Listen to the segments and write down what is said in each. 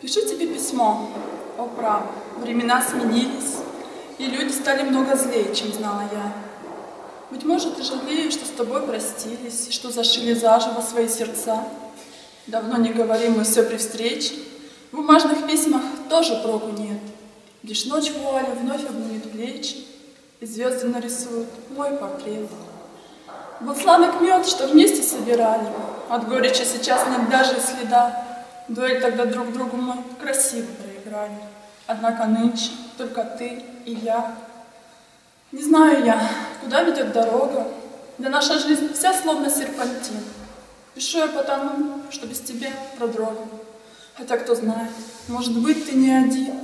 Пишу тебе письмо. О, право, времена сменились, и люди стали много злее, чем знала я. Быть может, и жалею, что с тобой простились, что зашили заживо свои сердца. Давно не говорим мы все при встрече, в бумажных письмах тоже проку нет. Лишь ночь вуаля вновь обнимет плечи, и звезды нарисуют мой портрет. Был сладок мед, что вместе собирали, от горечи сейчас нет даже следа. Дуэль тогда друг другу мы красиво проиграли. Однако нынче только ты и я. Не знаю я, куда ведет дорога, да наша жизнь вся словно серпантин. Пишу я потому, что без тебя продрогну. Хотя кто знает, может быть, ты не один.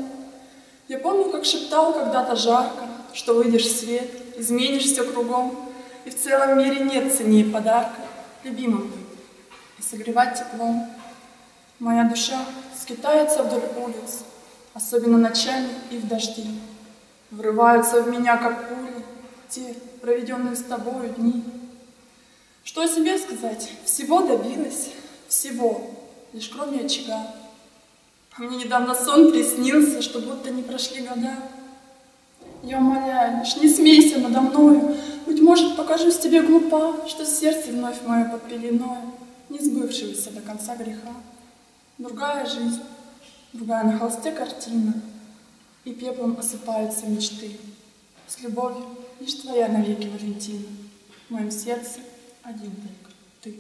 Я помню, как шептал когда-то жарко, что выйдешь в свет, изменишь все кругом, и в целом мире нет ценнее подарка любимым быть и согревать теплом. Моя душа скитается вдоль улиц, особенно ночами и в дожди. Врываются в меня, как пули, те, проведенные с тобою дни. Что о себе сказать? Всего добилась, всего, лишь кроме очага. А мне недавно сон приснился, что будто не прошли года. Я умоляю, лишь не смейся надо мною, Быть может, покажусь тебе глупа, Что сердце вновь мое под пеленой, Не сбывшегося до конца греха. Другая жизнь, другая на холсте картина, И пеплом осыпаются мечты. С любовью лишь твоя навеки, Валентина, В моем сердце один только ты.